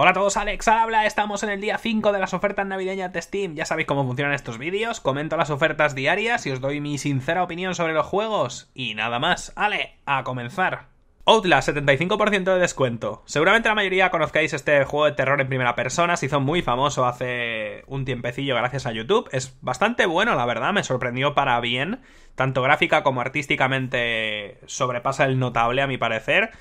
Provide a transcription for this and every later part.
Hola a todos, Alex habla, estamos en el día 5 de las ofertas navideñas de Steam, ya sabéis cómo funcionan estos vídeos, comento las ofertas diarias y os doy mi sincera opinión sobre los juegos, y nada más, Ale, a comenzar. Outlast, 75% de descuento. Seguramente la mayoría conozcáis este juego de terror en primera persona, se hizo muy famoso hace un tiempecillo gracias a YouTube. Es bastante bueno, la verdad, me sorprendió para bien. Tanto gráfica como artísticamente sobrepasa el notable, a mi parecer.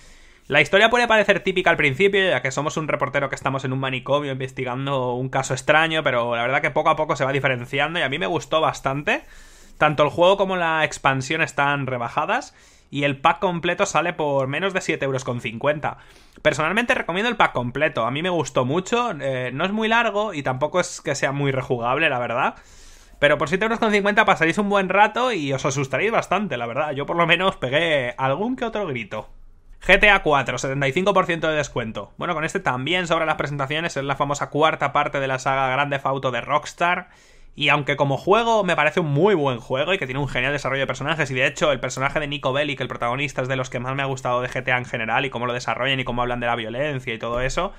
La historia puede parecer típica al principio, ya que somos un reportero que estamos en un manicomio investigando un caso extraño, pero la verdad que poco a poco se va diferenciando y a mí me gustó bastante. Tanto el juego como la expansión están rebajadas y el pack completo sale por menos de 7,50 euros. Personalmente recomiendo el pack completo, a mí me gustó mucho, eh, no es muy largo y tampoco es que sea muy rejugable, la verdad. Pero por 7,50 euros pasaréis un buen rato y os asustaréis bastante, la verdad. Yo por lo menos pegué algún que otro grito. GTA 4, 75% de descuento. Bueno, con este también sobre las presentaciones, es la famosa cuarta parte de la saga Grande Auto de Rockstar. Y aunque como juego me parece un muy buen juego y que tiene un genial desarrollo de personajes, y de hecho el personaje de Nico Bellic, el protagonista, es de los que más me ha gustado de GTA en general, y cómo lo desarrollan y cómo hablan de la violencia y todo eso,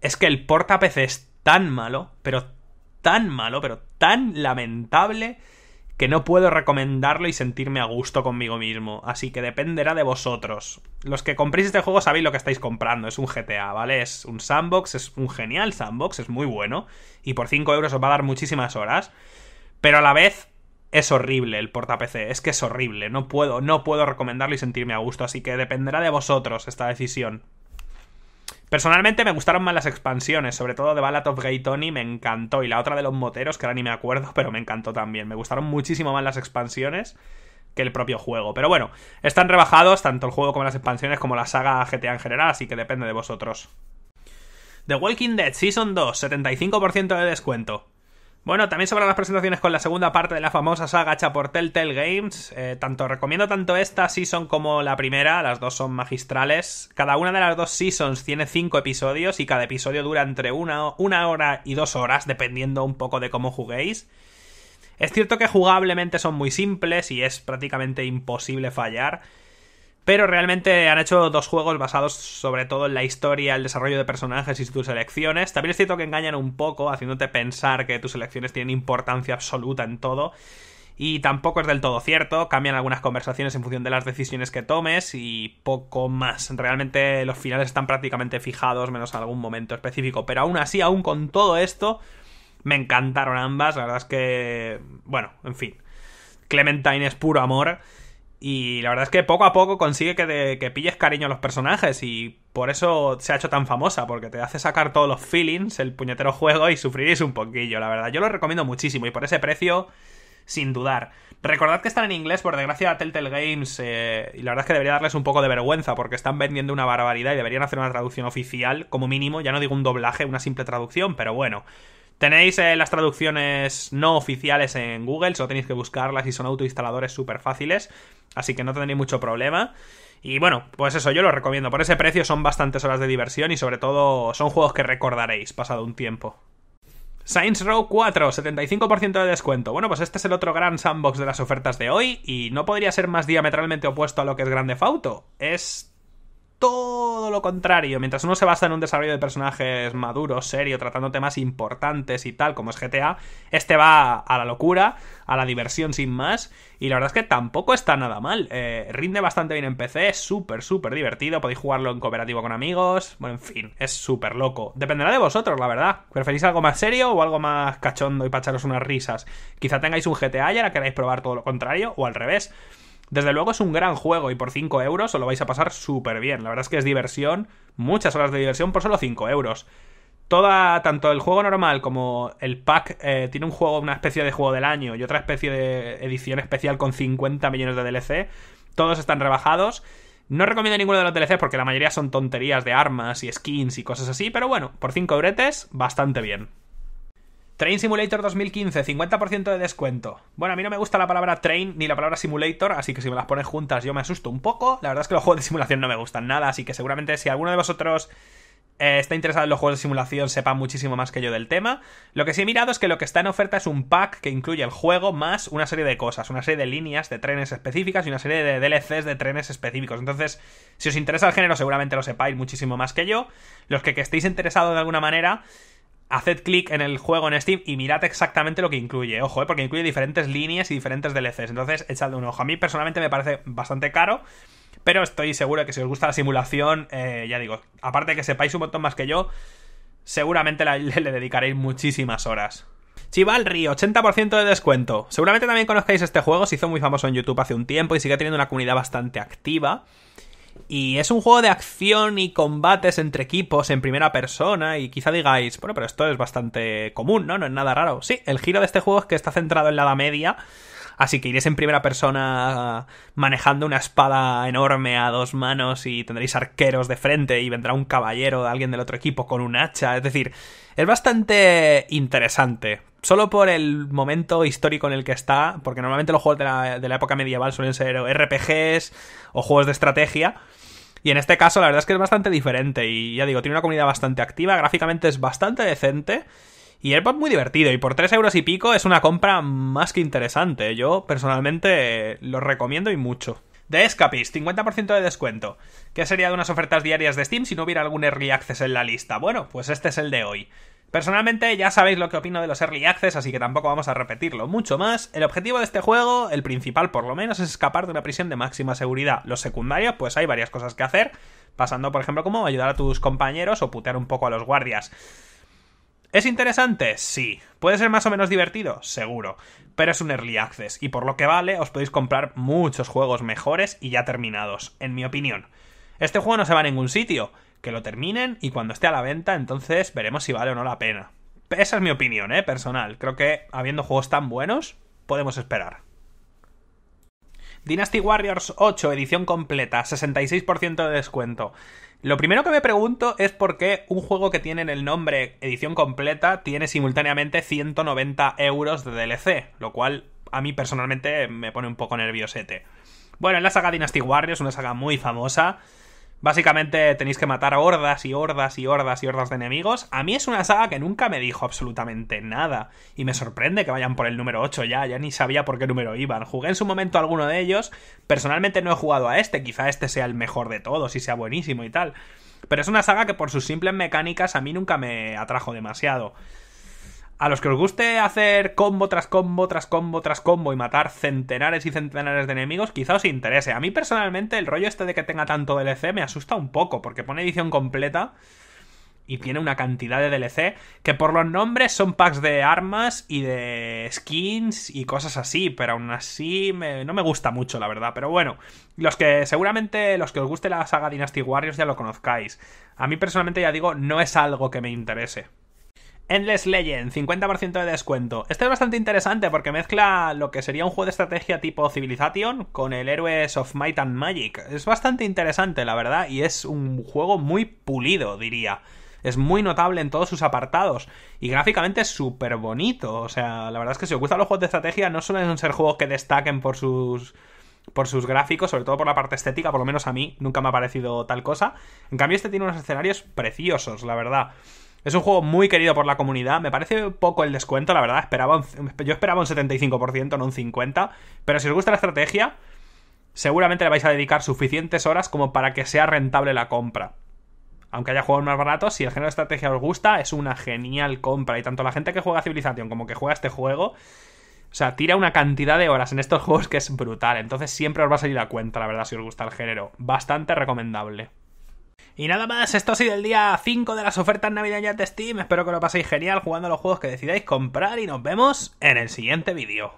es que el porta es tan malo, pero tan malo, pero tan lamentable que no puedo recomendarlo y sentirme a gusto conmigo mismo, así que dependerá de vosotros. Los que compréis este juego sabéis lo que estáis comprando, es un GTA, ¿vale? Es un sandbox, es un genial sandbox, es muy bueno, y por 5 euros os va a dar muchísimas horas, pero a la vez es horrible el porta PC, es que es horrible, no puedo, no puedo recomendarlo y sentirme a gusto, así que dependerá de vosotros esta decisión. Personalmente me gustaron más las expansiones, sobre todo de Ballad of Gay Tony me encantó y la otra de los moteros, que ahora ni me acuerdo, pero me encantó también. Me gustaron muchísimo más las expansiones que el propio juego. Pero bueno, están rebajados tanto el juego como las expansiones como la saga GTA en general, así que depende de vosotros. The Walking Dead Season 2, 75% de descuento. Bueno, también sobre las presentaciones con la segunda parte de la famosa saga hecha por Telltale Games. Eh, tanto recomiendo tanto esta season como la primera, las dos son magistrales. Cada una de las dos seasons tiene cinco episodios y cada episodio dura entre una, una hora y dos horas, dependiendo un poco de cómo juguéis. Es cierto que jugablemente son muy simples y es prácticamente imposible fallar. Pero realmente han hecho dos juegos basados sobre todo en la historia, el desarrollo de personajes y tus elecciones. También es cierto que engañan un poco, haciéndote pensar que tus elecciones tienen importancia absoluta en todo. Y tampoco es del todo cierto, cambian algunas conversaciones en función de las decisiones que tomes y poco más. Realmente los finales están prácticamente fijados, menos algún momento específico. Pero aún así, aún con todo esto, me encantaron ambas. La verdad es que, bueno, en fin. Clementine es puro amor. Y la verdad es que poco a poco consigue que, que, pilles cariño a los personajes y por eso se ha hecho tan famosa, porque te hace sacar todos los feelings, el puñetero juego y sufriréis un poquillo, la verdad. Yo lo recomiendo muchísimo y por ese precio, sin dudar. Recordad que están en inglés, por desgracia, Telltale Games, eh, y la verdad es que debería darles un poco de vergüenza, porque están vendiendo una barbaridad y deberían hacer una traducción oficial, como mínimo, ya no digo un doblaje, una simple traducción, pero bueno. Tenéis eh, las traducciones no oficiales en Google, solo tenéis que buscarlas y son autoinstaladores súper fáciles, así que no tendréis mucho problema. Y bueno, pues eso, yo lo recomiendo. Por ese precio son bastantes horas de diversión y sobre todo son juegos que recordaréis pasado un tiempo. Saints Row 4, 75% de descuento. Bueno, pues este es el otro gran sandbox de las ofertas de hoy y no podría ser más diametralmente opuesto a lo que es Grande Fauto. Es todo lo contrario. Mientras uno se basa en un desarrollo de personajes maduros, serio, tratando temas importantes y tal, como es GTA, este va a la locura, a la diversión sin más. Y la verdad es que tampoco está nada mal. Eh, rinde bastante bien en PC, es súper, súper divertido. Podéis jugarlo en cooperativo con amigos. Bueno, en fin, es súper loco. Dependerá de vosotros, la verdad. ¿Preferís algo más serio o algo más cachondo y para echaros unas risas? Quizá tengáis un GTA y ahora queráis probar todo lo contrario, o al revés. Desde luego es un gran juego y por 5 euros os lo vais a pasar súper bien. La verdad es que es diversión, muchas horas de diversión por solo 5 euros. Toda, tanto el juego normal como el pack eh, tiene un juego, una especie de juego del año y otra especie de edición especial con 50 millones de DLC. Todos están rebajados. No recomiendo ninguno de los DLC porque la mayoría son tonterías de armas y skins y cosas así, pero bueno, por 5 euretes, bastante bien. Train Simulator 2015, 50% de descuento. Bueno, a mí no me gusta la palabra train ni la palabra simulator, así que si me las pones juntas yo me asusto un poco. La verdad es que los juegos de simulación no me gustan nada, así que seguramente si alguno de vosotros eh, está interesado en los juegos de simulación sepa muchísimo más que yo del tema. Lo que sí he mirado es que lo que está en oferta es un pack que incluye el juego más una serie de cosas, una serie de líneas de trenes específicas y una serie de DLCs de trenes específicos. Entonces, si os interesa el género, seguramente lo sepáis muchísimo más que yo. Los que, que estéis interesados de alguna manera, haced clic en el juego en Steam y mirad exactamente lo que incluye. Ojo, ¿eh? porque incluye diferentes líneas y diferentes DLCs. Entonces, echadle un ojo. A mí personalmente me parece bastante caro. Pero estoy seguro de que si os gusta la simulación, eh, ya digo, aparte de que sepáis un montón más que yo, seguramente le, dedicaréis muchísimas horas. Chivalry, 80% de descuento. Seguramente también conozcáis este juego, se hizo muy famoso en YouTube hace un tiempo y sigue teniendo una comunidad bastante activa. Y es un juego de acción y combates entre equipos en primera persona. Y quizá digáis, bueno, pero esto es bastante común, ¿no? No es nada raro. Sí, el giro de este juego es que está centrado en la Edad Media Así que iréis en primera persona manejando una espada enorme a dos manos y tendréis arqueros de frente y vendrá un caballero de alguien del otro equipo con un hacha. Es decir, es bastante interesante. Solo por el momento histórico en el que está, porque normalmente los juegos de la, de la época medieval suelen ser RPGs o juegos de estrategia. Y en este caso, la verdad es que es bastante diferente. Y ya digo, tiene una comunidad bastante activa. Gráficamente es bastante decente. Y es muy divertido y por 3 euros y pico es una compra más que interesante. Yo personalmente lo recomiendo y mucho. The Escapist, 50% de descuento. ¿Qué sería de unas ofertas diarias de Steam si no hubiera algún Early Access en la lista? Bueno, pues este es el de hoy. Personalmente ya sabéis lo que opino de los Early Access, así que tampoco vamos a repetirlo mucho más. El objetivo de este juego, el principal por lo menos, es escapar de una prisión de máxima seguridad. Los secundarios, pues hay varias cosas que hacer, pasando por ejemplo como ayudar a tus compañeros o putear un poco a los guardias. ¿Es interesante? Sí. ¿Puede ser más o menos divertido? Seguro. Pero es un early access y por lo que vale os podéis comprar muchos juegos mejores y ya terminados, en mi opinión. Este juego no se va a ningún sitio. Que lo terminen y cuando esté a la venta entonces veremos si vale o no la pena. Esa es mi opinión, ¿eh? Personal. Creo que habiendo juegos tan buenos, podemos esperar. Dynasty Warriors 8, edición completa, 66% de descuento. Lo primero que me pregunto es por qué un juego que tiene en el nombre edición completa tiene simultáneamente 190 euros de DLC, lo cual a mí personalmente me pone un poco nerviosete. Bueno, en la saga Dynasty Warriors, una saga muy famosa, Básicamente tenéis que matar hordas y hordas y hordas y hordas de enemigos. A mí es una saga que nunca me dijo absolutamente nada. Y me sorprende que vayan por el número 8 ya. Ya ni sabía por qué número iban. Jugué en su momento alguno de ellos. Personalmente no he jugado a este. Quizá este sea el mejor de todos y sea buenísimo y tal. Pero es una saga que por sus simples mecánicas a mí nunca me atrajo demasiado. A los que os guste hacer combo tras combo tras combo tras combo y matar centenares y centenares de enemigos, quizá os interese. A mí personalmente el rollo este de que tenga tanto DLC me asusta un poco, porque pone edición completa y tiene una cantidad de DLC que por los nombres son packs de armas y de skins y cosas así, pero aún así no me gusta mucho, la verdad. Pero bueno, los que seguramente los que os guste la saga Dynasty Warriors ya lo conozcáis. A mí personalmente ya digo, no es algo que me interese. Endless Legend, 50% de descuento. Este es bastante interesante porque mezcla lo que sería un juego de estrategia tipo Civilization con el Heroes of Might and Magic. Es bastante interesante, la verdad, y es un juego muy pulido, diría. Es muy notable en todos sus apartados y gráficamente es súper bonito. O sea, la verdad es que si os gustan los juegos de estrategia no suelen ser juegos que destaquen por sus por sus gráficos, sobre todo por la parte estética, por lo menos a mí nunca me ha parecido tal cosa. En cambio este tiene unos escenarios preciosos, la verdad. Es un juego muy querido por la comunidad. Me parece poco el descuento, la verdad. Esperaba yo esperaba un 75%, no un 50%. Pero si os gusta la estrategia, seguramente le vais a dedicar suficientes horas como para que sea rentable la compra. Aunque haya juegos más baratos, si el género de estrategia os gusta, es una genial compra. Y tanto la gente que juega Civilización como que juega este juego, o sea, tira una cantidad de horas en estos juegos que es brutal. Entonces siempre os va a salir a cuenta, la verdad, si os gusta el género. Bastante recomendable. Y nada más, esto ha sido el día 5 de las ofertas navideñas de Steam. Espero que lo paséis genial jugando los juegos que decidáis comprar y nos vemos en el siguiente vídeo.